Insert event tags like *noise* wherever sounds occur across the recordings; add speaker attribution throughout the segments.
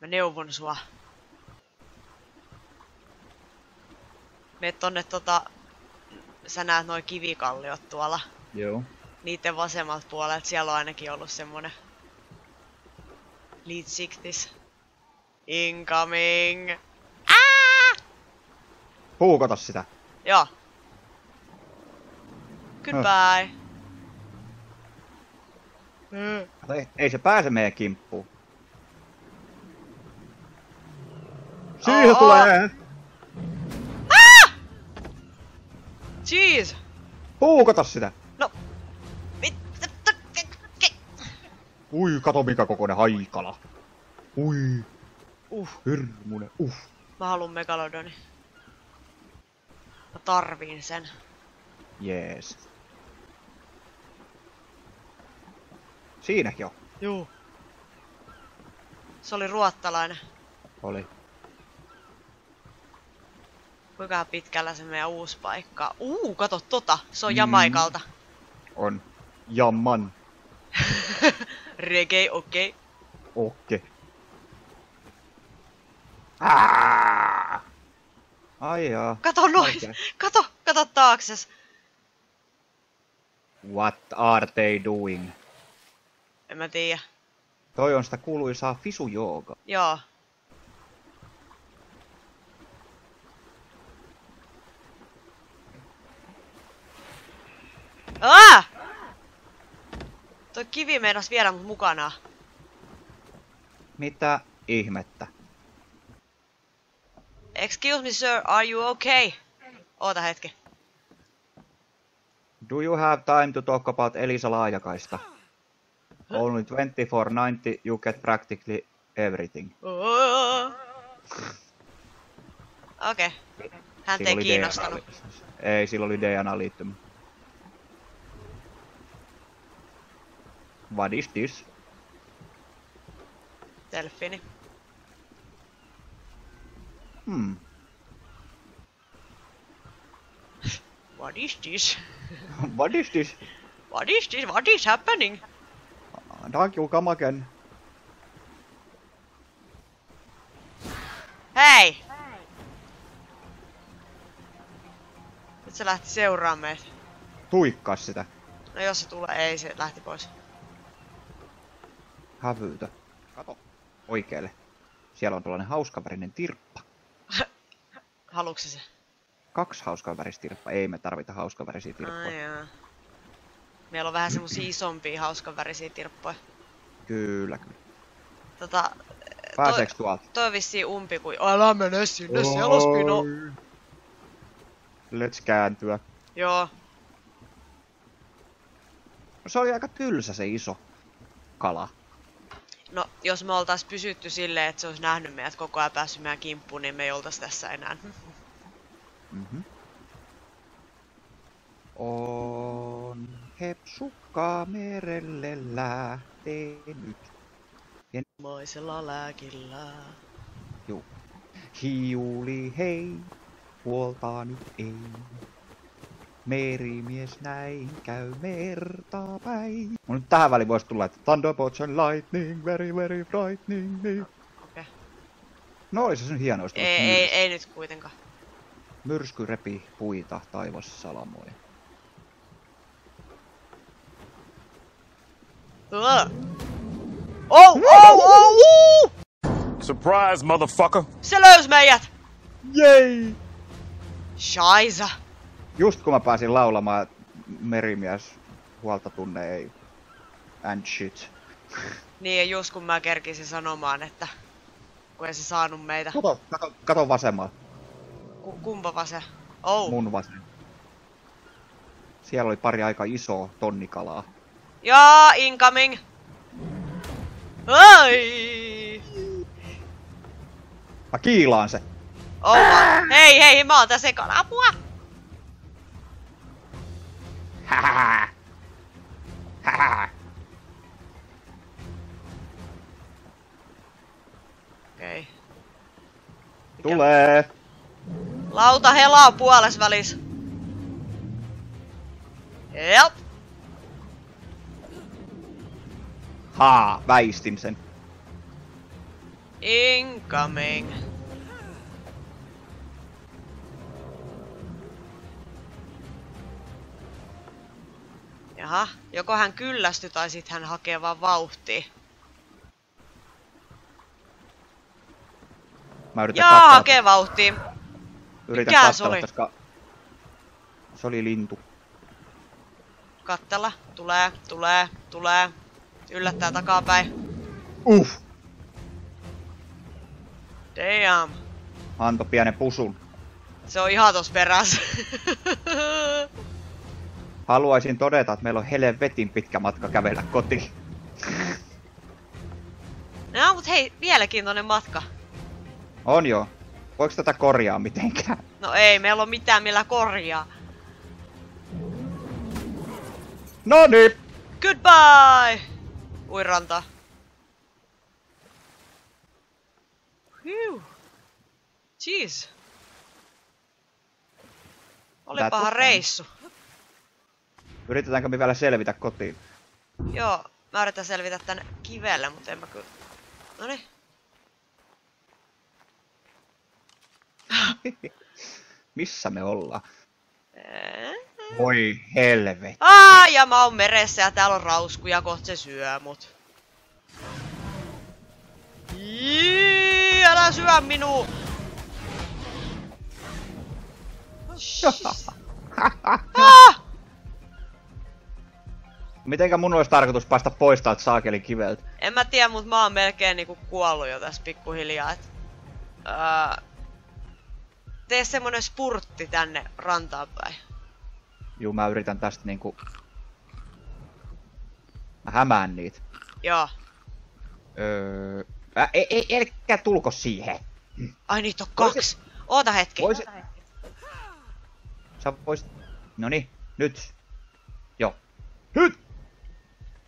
Speaker 1: Mä neuvon sua. Me tonne tota... Sä näet noin kivikalliot tuolla.
Speaker 2: Joo.
Speaker 1: Niitten vasemmalta puolelta. Siellä on ainakin ollut semmonen... Lead. Incoming!
Speaker 2: Puukota sitä.
Speaker 1: Joo. Goodbye. Mm.
Speaker 2: Ei, ei se pääse meidän kimppuun. Siihen
Speaker 1: Oo.
Speaker 2: tulee!
Speaker 1: Jeez!
Speaker 2: Puukota sitä!
Speaker 1: No. Mit...
Speaker 2: Ui, kato mikä kokoinen haikala. Ui,
Speaker 1: Uh,
Speaker 2: hirmunen, uh.
Speaker 1: mä haluun megalodoni. Mä tarviin sen.
Speaker 2: Jees. Siinäkin on.
Speaker 1: Juu. Se oli ruottalainen.
Speaker 2: Oli.
Speaker 1: Kuinka pitkällä se meidän uusi paikka? Uu, kato tota. Se on
Speaker 2: Mm.
Speaker 1: Jamaikalta.
Speaker 2: On. Jamman. *laughs*
Speaker 1: Reggae, okei. Okay.
Speaker 2: Okei. Ah! Ai jaa.
Speaker 1: Kato noin!
Speaker 2: Oikein.
Speaker 1: Kato, kato taakses.
Speaker 2: What are they doing?
Speaker 1: En mä tiedä.
Speaker 2: Toi on sitä kuuluisaa fisujooga.
Speaker 1: Joo. Ah! Toi kivi meinas viedä mut mukanaan.
Speaker 2: Mitä ihmettä?
Speaker 1: Excuse me sir, are you okay? Oota hetki.
Speaker 2: Do you have time to talk about Elisa Laajakaista? Only 24.90 you get practically everything.
Speaker 1: Okei. Okay. Hän ei kiinnostanut.
Speaker 2: Ei, sillä oli DNA-liittymä. What is this?
Speaker 1: Delfini.
Speaker 2: Hmm.
Speaker 1: What is this? *laughs*
Speaker 2: What is this?
Speaker 1: What is this? What is happening?
Speaker 2: Thank you, come again.
Speaker 1: Hei! Nyt se lähti seuraamaan meitä.
Speaker 2: Tuikkaa sitä.
Speaker 1: No jos se tulee, ei se lähti pois.
Speaker 2: Hävyytä. Kato. Oikealle. Siellä on tuollainen hauskavärinen tirppa. *laughs*
Speaker 1: Haluuks se?
Speaker 2: Kaksi hauskaväristä tirppa. Ei me tarvita hauskavärisiä tirppoja.
Speaker 1: Ai jaa. Meillä on vähän semmosia isompia hauskan värisiä tirppoja.
Speaker 2: Kyllä, kyllä.
Speaker 1: Tota,
Speaker 2: Pääseeks tuolta?
Speaker 1: toi vissiin umpi kuin... Älä mene sinne, siellä on spino.
Speaker 2: Let's kääntyä.
Speaker 1: Joo.
Speaker 2: Se oli aika tylsä se iso kala.
Speaker 1: No, jos me oltais pysytty silleen, että se olisi nähnyt meidät koko ajan päässyt meidän kimppuun, niin me ei oltais tässä enää.
Speaker 2: Mhm. On hepsukka merelle lähtenyt.
Speaker 1: Maisella lääkillä.
Speaker 2: Juu. Hiuli hei, huoltaa nyt ei. Merimies näin käy merta päin. Mun nyt tähän väliin voisi tulla, että Thunderbolts and lightning, very very frightening me.
Speaker 1: Okei.
Speaker 2: No olisi se nyt hienoa, jos
Speaker 1: Ei, ei,
Speaker 2: myrsky.
Speaker 1: ei nyt kuitenkaan.
Speaker 2: Myrsky repi puita, taivas salamoi.
Speaker 1: Ugh. Oh, oh, oh, uh!
Speaker 3: Surprise, motherfucker.
Speaker 1: Se löysi meidät!
Speaker 2: Jei!
Speaker 1: Shaisa.
Speaker 2: Just kun mä pääsin laulamaan merimies huolta tunne ei. And shit.
Speaker 1: Niin, ja just kun mä kerkisin sanomaan, että kun ei se saanut meitä.
Speaker 2: Kato, kato, kato vasemmalla.
Speaker 1: Ku, kumpa vaan se? Oh.
Speaker 2: Mun vasen. Siellä oli pari aika isoa tonnikalaa.
Speaker 1: Jaa, incoming! Ai!
Speaker 2: Mä kiilaan se.
Speaker 1: Oh. Hei, hei, mä oon tässä ekana. Apua! *laughs* Okei. Okay.
Speaker 2: Tulee.
Speaker 1: Lauta helaa puoles välis. Jep.
Speaker 2: Haa, väistin sen.
Speaker 1: Incoming. Jaha, joko hän kyllästy tai sit hän hakee vaan vauhtia.
Speaker 2: Mä yritän
Speaker 1: Jaa,
Speaker 2: katsoa,
Speaker 1: hakee vauhtia.
Speaker 2: yritän
Speaker 1: Mikä se oli?
Speaker 2: koska... Se oli lintu.
Speaker 1: Kattella. Tulee, tulee, tulee. Yllättää takapäin.
Speaker 2: Uff!
Speaker 1: Damn.
Speaker 2: Anto pienen pusun.
Speaker 1: Se on ihan tos perässä. *laughs*
Speaker 2: Haluaisin todeta, että meillä on helvetin pitkä matka kävellä kotiin.
Speaker 1: no, mut hei, mielenkiintoinen matka.
Speaker 2: On joo. Voiko tätä korjaa mitenkään?
Speaker 1: No ei, meillä on mitään millä korjaa.
Speaker 2: No niin!
Speaker 1: Goodbye! Uiranta. Phew. Jeez. Olipahan reissu.
Speaker 2: Yritetäänkö me vielä selvitä kotiin?
Speaker 1: Joo, mä yritän selvitä tän kivellä, mutta en mä kyllä... Noniin. *laughs*
Speaker 2: Missä me ollaan?
Speaker 1: Ää.
Speaker 2: Voi helvetti.
Speaker 1: Aa, ja mä oon meressä ja täällä on rauskuja, kohta se syö mut. Jii, älä syö minua! *laughs* Ah!
Speaker 2: Mitenkä mun olisi tarkoitus päästä pois täältä saakelin kiveltä?
Speaker 1: En mä tiedä, mut mä oon melkein niinku kuollut jo tässä pikkuhiljaa. Et, ää, tee semmonen spurtti tänne rantaan päin.
Speaker 2: Juu, mä yritän tästä niinku... Mä hämään niitä.
Speaker 1: Joo.
Speaker 2: Öö... Ä, ei, ei, elkää tulko siihen.
Speaker 1: Ai niitä on
Speaker 2: Voisit-
Speaker 1: kaksi. Oota hetki.
Speaker 2: Voisi... Sä vois... Noni, nyt. Joo. Nyt!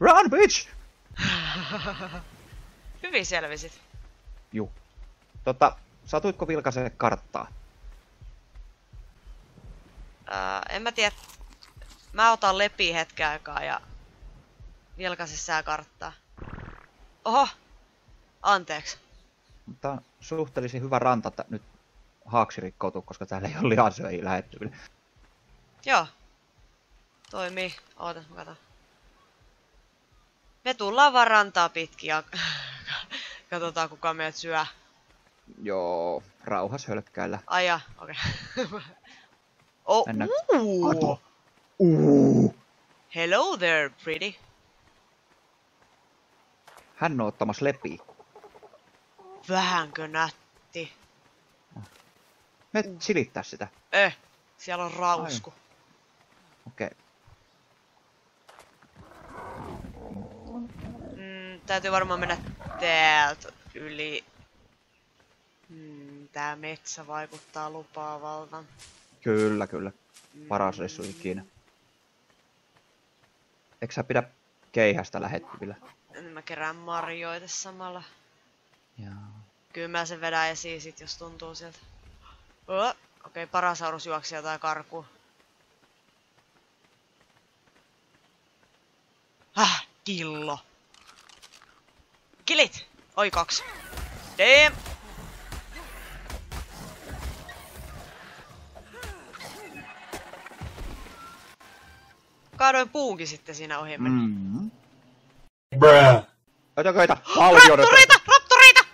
Speaker 2: Run, bitch! *laughs*
Speaker 1: Hyvin selvisit.
Speaker 2: Juu. Tota, satuitko vilkaisee karttaa?
Speaker 1: Ää, en mä tiedä. Mä otan lepi hetken aikaa ja vilkaise sää karttaa. Oho! Anteeksi.
Speaker 2: Mutta on suhteellisen hyvä ranta että nyt haaksi rikkoutuu, koska täällä ei ole lihansyöjiä lähettyvillä.
Speaker 1: Joo. Toimii. Ootas, mä katon. Me tullaan vaan rantaa pitkin ja *laughs* katsotaan kuka meidät syö.
Speaker 2: Joo, rauhas hölkkäillä.
Speaker 1: Aja, okei. Okay. *laughs* oh,
Speaker 2: Mennään.
Speaker 1: uu.
Speaker 2: Kato. Uu.
Speaker 1: Hello there, pretty.
Speaker 2: Hän on ottamassa lepiä.
Speaker 1: Vähänkö nätti?
Speaker 2: Me silittää sitä.
Speaker 1: Eh, siellä on rausku.
Speaker 2: Okei. Okay.
Speaker 1: Mm, täytyy varmaan mennä täältä yli. Mm, tää metsä vaikuttaa lupaavalta.
Speaker 2: Kyllä, kyllä. Paras reissu ikinä. Eikö sä pidä keihästä lähettyvillä?
Speaker 1: Mä kerään marjoita samalla.
Speaker 2: Joo.
Speaker 1: Kyllä mä sen vedän esiin sit, jos tuntuu sieltä. Oh, Okei, okay, Parasaurus juoksi jotain karkuun. Häh, killo. Kilit! Oi kaksi. Damn! Kaadoin puunkin sitten siinä ohi meni.
Speaker 2: Mm.
Speaker 3: Bruh.
Speaker 2: Ötököitä!
Speaker 1: Raptoreita! Raptoreita!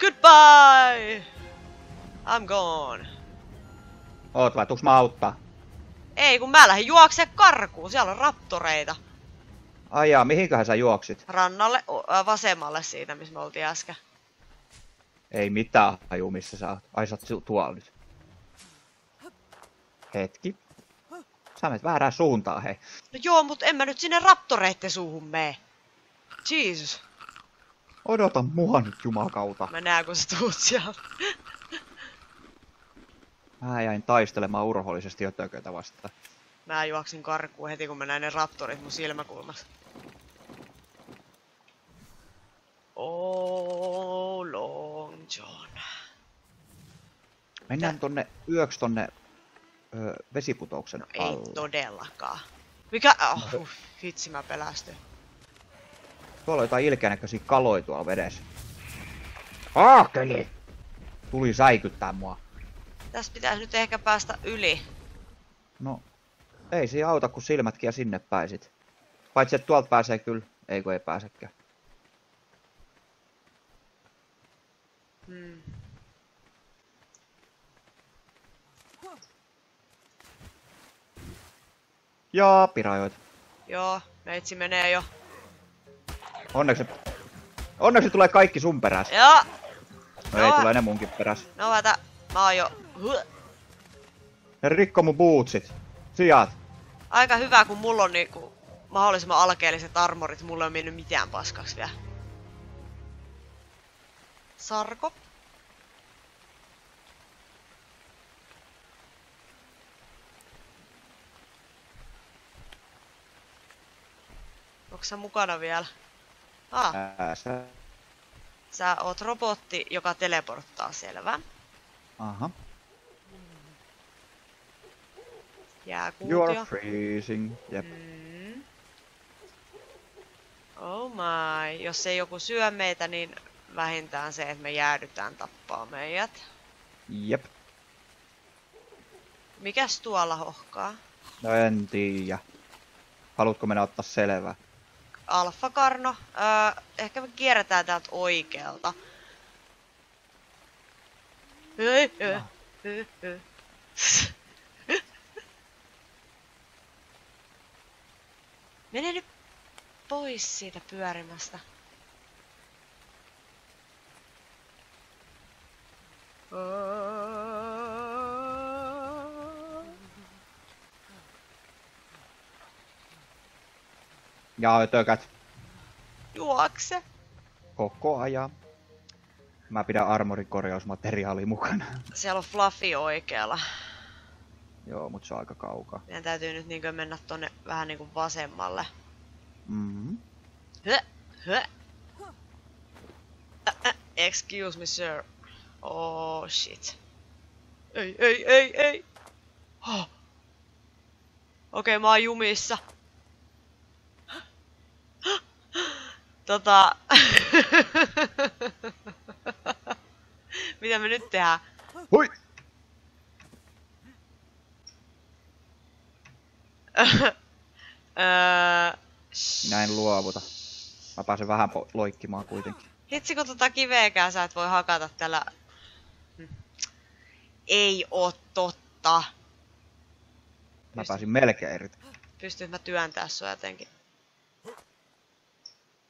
Speaker 1: Goodbye! I'm gone.
Speaker 2: Oot vai, tuuks mä auttaa?
Speaker 1: Ei, kun mä lähdin juokseen karkuun. Siellä on raptoreita.
Speaker 2: Ai jaa, mihinköhän sä juoksit?
Speaker 1: Rannalle, o- ä, vasemmalle siitä, missä me oltiin äsken.
Speaker 2: Ei mitään haju, missä sä oot. Ai sä oot tuolla nyt. Hetki. Sä menet väärään suuntaan, hei.
Speaker 1: No joo, mut en mä nyt sinne raptoreitten suuhun mee. Jesus.
Speaker 2: Odota mua nyt jumakauta.
Speaker 1: Mä näen, kun sä tuut sieltä.
Speaker 2: Mä jäin taistelemaan urhoollisesti ötököitä vastaan.
Speaker 1: Mä juoksin karkuun heti, kun mä näin ne raptorit mun silmäkulmassa. Oh, Long John.
Speaker 2: Mennään tonne yöksi tonne ö, vesiputouksen
Speaker 1: No ei
Speaker 2: alle.
Speaker 1: todellakaan. Mikä? Oh, uh, vitsi mä pelästyn.
Speaker 2: Tuolla on jotain ilkeänäköisiä kaloja tuolla vedessä. Aakeli! Tuli säikyttää mua.
Speaker 1: Tästä pitäisi nyt ehkä päästä yli.
Speaker 2: No, ei siinä auta, kun silmätkin ja sinne pääsit. Paitsi, että tuolta pääsee kyllä. Ei kun ei pääsekään.
Speaker 1: Hmm.
Speaker 2: Ja pirajoita.
Speaker 1: Joo, meitsi menee jo.
Speaker 2: Onneksi. Onneksi tulee kaikki sun peräs.
Speaker 1: Joo,
Speaker 2: No ei
Speaker 1: Joo.
Speaker 2: tule ne munkin peräs.
Speaker 1: no vätä. Mä oon jo... Huh.
Speaker 2: Ne rikko mun bootsit. Sijat.
Speaker 1: Aika hyvä, kun mulla on niinku mahdollisimman alkeelliset armorit. Mulla ei ole mennyt mitään paskaksi vielä. Sarko. Onko sä mukana vielä? Ah,
Speaker 2: Ääsä.
Speaker 1: sä oot robotti, joka teleporttaa, selvä.
Speaker 2: Aha. You
Speaker 1: Jääkuutio.
Speaker 2: are freezing. Jep.
Speaker 1: Mm. Oh my. Jos ei joku syö meitä, niin vähintään se, että me jäädytään tappaa meidät.
Speaker 2: Jep.
Speaker 1: Mikäs tuolla hohkaa?
Speaker 2: No en tiedä. Haluatko mennä ottaa selvää?
Speaker 1: Alfakarno. Öö, ehkä me kierretään täältä oikealta. Ei. Mene nyt pois siitä pyörimästä.
Speaker 2: Ja tökät.
Speaker 1: Juokse.
Speaker 2: Koko ajan. Mä pidän armorikorjausmateriaalia mukana.
Speaker 1: Siellä on Fluffy oikealla.
Speaker 2: Joo, mut se on aika kaukaa.
Speaker 1: Meidän täytyy nyt niinkö mennä tonne vähän niinku vasemmalle.
Speaker 2: Mm-hmm.
Speaker 1: Hö, hö. Ä, ä, excuse me, sir. Oh, shit. Ei, ei, ei, ei. Oh. Okei, okay, mä oon jumissa. Tota... *laughs* Mitä me nyt tehdään?
Speaker 2: Hui! *laughs*
Speaker 1: Öö,
Speaker 2: Näin luovuta. Mä pääsen vähän loikkimaan kuitenkin.
Speaker 1: Hitsi kun tota kiveäkään sä et voi hakata tällä... Hm. Ei oo totta.
Speaker 2: Mä
Speaker 1: Pystyt-
Speaker 2: pääsin melkein irti.
Speaker 1: Pystyt mä työntää sua jotenkin.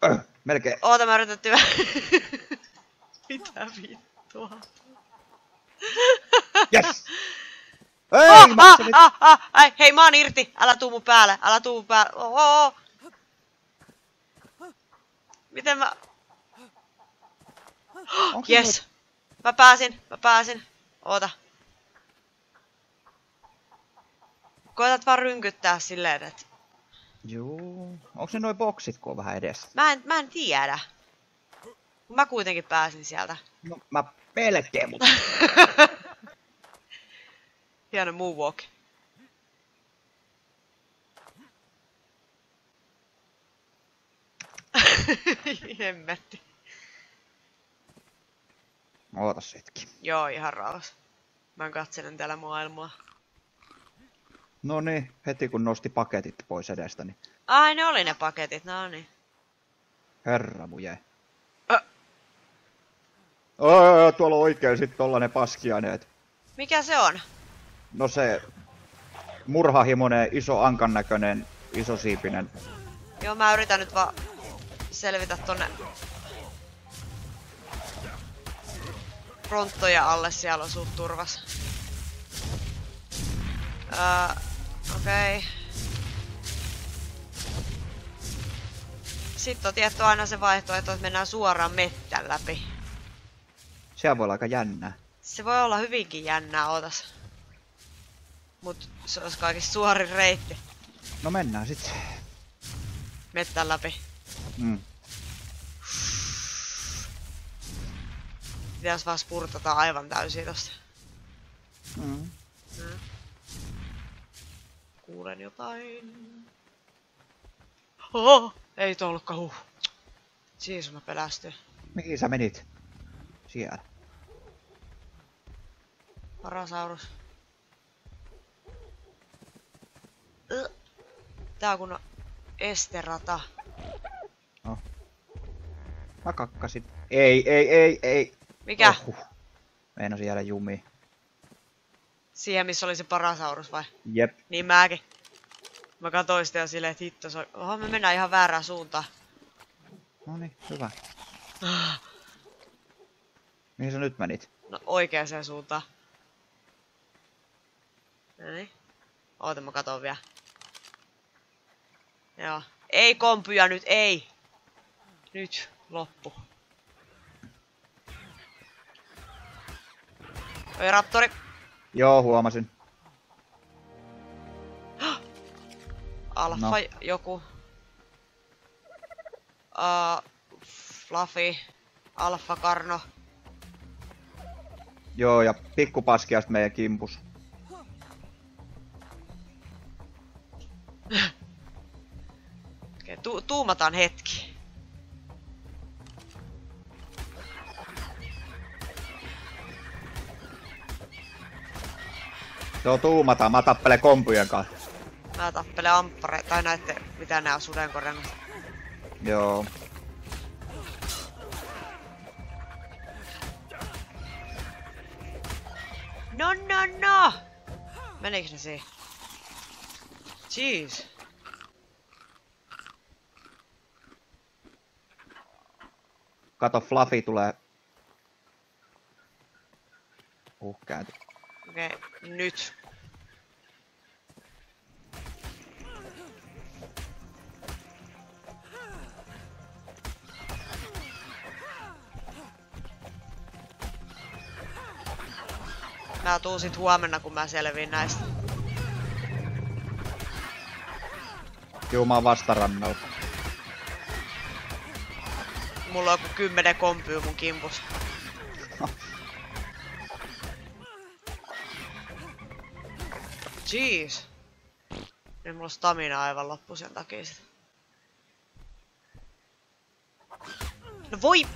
Speaker 2: Öh, melkein.
Speaker 1: Oota mä yritän työ... *laughs* Mitä vittua?
Speaker 2: Yes! *laughs* Ei,
Speaker 1: Oh, ah,
Speaker 2: nyt...
Speaker 1: ah, ah, ai, hei mä oon irti! Älä tuu mun päälle, älä tuu mun päälle. Oh, oh, oh. Miten mä... *gasps*
Speaker 2: Se
Speaker 1: Yes! Mä pääsin, mä pääsin. Oota. Koetat vaan rynkyttää silleen, että...
Speaker 2: Juu. Onks ne noi boksit, kun on vähän edessä?
Speaker 1: Mä en, mä en tiedä. Mä kuitenkin pääsin sieltä.
Speaker 2: No, mä melkein, mutta... *laughs*
Speaker 1: Hieno moonwalk. *laughs* Hemmetti.
Speaker 2: Ootas hetki.
Speaker 1: Joo, ihan rauhassa. Mä katselen täällä maailmaa.
Speaker 2: No niin, heti kun nosti paketit pois edestä, niin
Speaker 1: Ai, ne oli ne paketit, no niin.
Speaker 2: herra muje.
Speaker 1: Ö.
Speaker 2: Oi, tuolla oikein sit tollanen paskiainen, et
Speaker 1: Mikä se on?
Speaker 2: No se murhahimonen, iso ankan näköinen, iso siipinen.
Speaker 1: Joo, mä yritän nyt vaan selvitä tonne fronttoja alle, siellä on suht turvas. Öö, okei. Okay. Sitten on tietty aina se vaihtoehto, että mennään suoraan mettän läpi.
Speaker 2: Siellä voi olla aika jännää.
Speaker 1: Se voi olla hyvinkin jännää, ootas. Mut se olisi kaikista suorin reitti
Speaker 2: No mennään sit.
Speaker 1: mettän läpi.
Speaker 2: Mm.
Speaker 1: Pitäis vaan spurtata aivan täysin tosta.
Speaker 2: Mm.
Speaker 1: Mm. Kuulen jotain. Oh, ei tuo ollutkaan huh. Jeesus mä pelästyn.
Speaker 2: Mihin sä menit? Siellä.
Speaker 1: Parasaurus. Tää on kun esterata.
Speaker 2: Mä kakkasin. Ei, ei, ei, ei.
Speaker 1: Mikä?
Speaker 2: Ohuh. Meinasin jäädä jumiin.
Speaker 1: Siihen missä oli se parasaurus vai?
Speaker 2: Jep.
Speaker 1: Niin mäkin. Mä katsoin sitä ja silleen, että hitto, se on... Oho, me mennään ihan väärään suuntaan.
Speaker 2: No niin, hyvä. *sighs* Mihin sä nyt menit?
Speaker 1: No oikeaan suuntaan. Noniin. Oota mä katon vielä. Joo. Ei kompyja nyt, ei! Nyt, loppu. Oi raptori.
Speaker 2: Joo, huomasin. *gasps*
Speaker 1: Alfa
Speaker 2: No.
Speaker 1: joku. Uh, Fluffy. Alfa Karno.
Speaker 2: Joo, ja pikkupaskiasta meidän kimpus.
Speaker 1: Okei, tu- tuumataan hetki.
Speaker 2: Joo, tuumataan. Mä tappelen kompujen kanssa.
Speaker 1: Mä tappelen amppare, tai näette, mitä nää on sudenkorjannut.
Speaker 2: Joo.
Speaker 1: No, no, no! Menikö ne siihen? Jeez.
Speaker 2: Kato, Fluffy tulee. Uh, käänty.
Speaker 1: Okei, nyt. Mä tuun sit huomenna, kun mä selviin näistä.
Speaker 2: Juu, mä oon vastarannalla.
Speaker 1: Mulla on joku kymmenen kompyy mun kimpus. Jeez. Nyt mulla on stamina aivan loppu sen takia sit. No voi!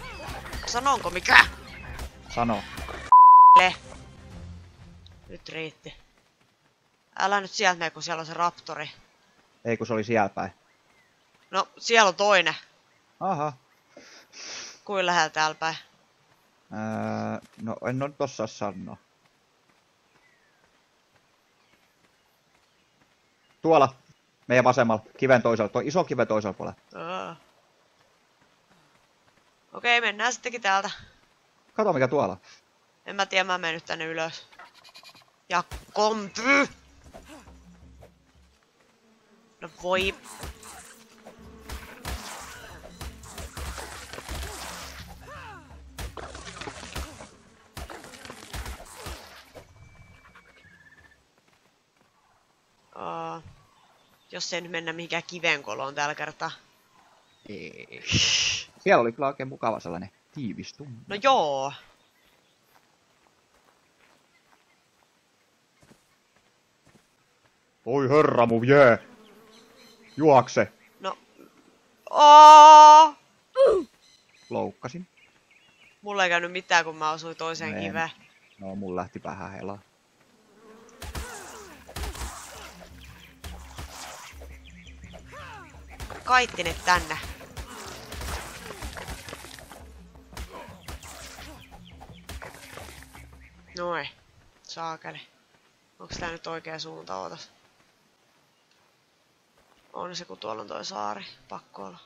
Speaker 1: Sanonko mikä?
Speaker 2: Sano.
Speaker 1: Le. Nyt riitti. Älä nyt sieltä mene, kun siellä on se raptori.
Speaker 2: Ei kun se oli siellä päin.
Speaker 1: No, siellä on toinen.
Speaker 2: Aha.
Speaker 1: Kuin lähellä täällä päin.
Speaker 2: Öö, no en oo nyt osaa sanoa. Tuolla. Meidän vasemmalla. Kiven toisella. Tuo iso kiven toisella puolella.
Speaker 1: Aa. Okei, mennään sittenkin täältä.
Speaker 2: Kato mikä tuolla. on.
Speaker 1: En mä tiedä, mä menen nyt tänne ylös. Ja kompy! No voi. Uh, jos ei nyt mennä mihinkään kivenkoloon tällä kertaa.
Speaker 2: Ei. Siellä oli kyllä oikein mukava sellainen tiivis tunne.
Speaker 1: No joo.
Speaker 2: Oi herra mun jee. Juokse.
Speaker 1: No. Oh!
Speaker 2: Loukkasin.
Speaker 1: Mulla ei käynyt mitään, kun mä osuin toiseen
Speaker 2: En.
Speaker 1: kiveen.
Speaker 2: No mun lähti vähän helaa.
Speaker 1: Kaittinen tänne. Noin. Saakeli. Onks tää nyt oikea suunta? Ootas. On se, kun tuolla on toi saari. Pakko olla.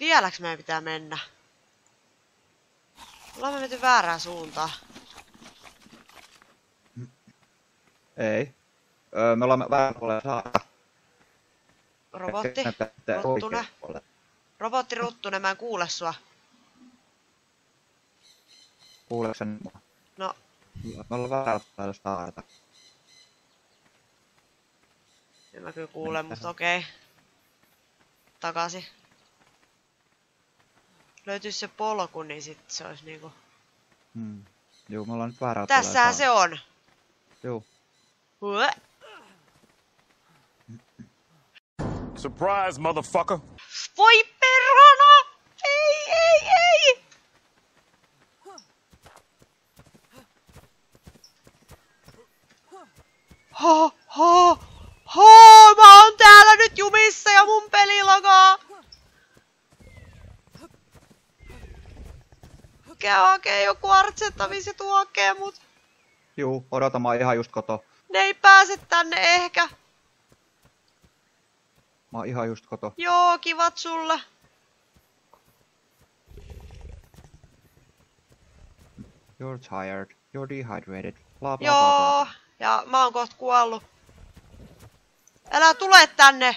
Speaker 1: Vieläks meidän pitää mennä? Ollaan me menty väärään suuntaan.
Speaker 2: Ei. Öö, me ollaan vähän puolella saata.
Speaker 1: Robotti.
Speaker 2: Puolella.
Speaker 1: Robotti Ruttunen, mä en kuule sua.
Speaker 2: Kuuleeko sen mua?
Speaker 1: No,
Speaker 2: Me ollaan vähän puolella saata.
Speaker 1: en mä kyllä kuule,
Speaker 2: Mennään
Speaker 1: mutta okei. Takaisin. Löytyis se polku, niin sit se olisi niinku...
Speaker 2: Hmm. Juu, me ollaan nyt väärällä
Speaker 1: Tässähän se on!
Speaker 2: Juu.
Speaker 1: Hue!
Speaker 3: Surprise, motherfucker.
Speaker 1: Voi perhana! Ei, ei, ei! Ha, ha, ha, mä oon täällä nyt jumissa ja mun peli lagaa! Käy hakee joku artsettavis ja tuu hakee mut.
Speaker 2: Juu, odota, mä oon ihan just koto.
Speaker 1: Ne ei pääse tänne ehkä.
Speaker 2: Mä oon ihan just koto.
Speaker 1: Joo, kivat sulle.
Speaker 2: You're tired. You're dehydrated. Bla bla bla
Speaker 1: Joo,
Speaker 2: bla.
Speaker 1: ja mä oon kohta kuollut. Älä tule tänne!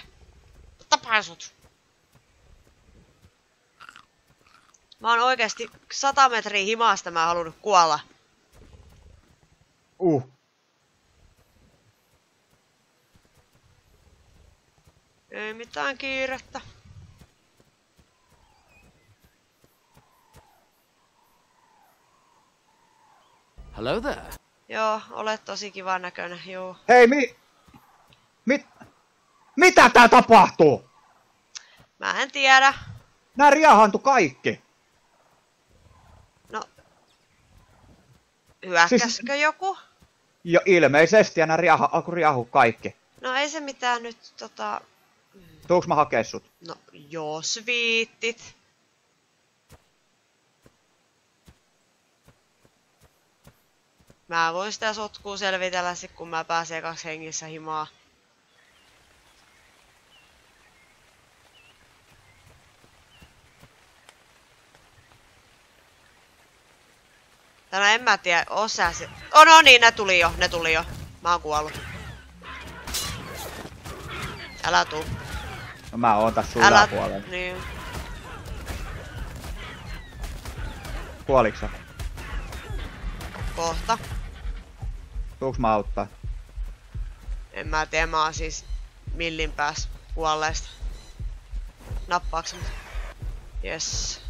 Speaker 1: Tapaan sut. Mä oon oikeesti 100 metriä himasta mä halunnut kuolla.
Speaker 2: Uh,
Speaker 1: Ei mitään kiirettä.
Speaker 4: Hello there.
Speaker 1: Joo, olet tosi kivan näköinen, joo.
Speaker 2: hei mi... Mit... Mitä tää tapahtuu?
Speaker 1: Mä en tiedä.
Speaker 2: Nää riahantu kaikki.
Speaker 1: No. Hyökkäskö joku?
Speaker 2: Ja ilmeisesti ja nää riaha, alku riahu kaikki.
Speaker 1: No ei se mitään nyt tota...
Speaker 2: Tuuks mä hakee sut?
Speaker 1: No, jos viittit. Mä voin sitä sotkua selvitellä sit, kun mä pääsen kaksi hengissä himaa. Tai no en mä tiedä, osa se... Oh no niin, ne tuli jo, ne tuli jo. Mä oon kuollut. Älä tuu.
Speaker 2: No mä oon tässä sun
Speaker 1: Älä...
Speaker 2: yläpuolella.
Speaker 1: Niin.
Speaker 2: Kuoliks sä?
Speaker 1: Kohta.
Speaker 2: Tuuks mä auttaa?
Speaker 1: En mä tiedä, mä oon siis millin pääs kuolleesta. Nappaaks mut? Yes.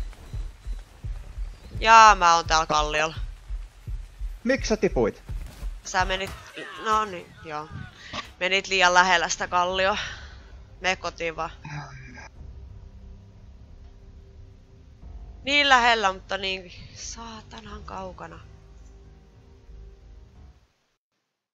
Speaker 1: Jaa, mä oon täällä kalliolla.
Speaker 2: Miksi sä tipuit?
Speaker 1: Sä menit... No niin, joo. Menit liian lähellä sitä kallioa. Me kotiin vaan. Niin lähellä, mutta niin saatanan kaukana.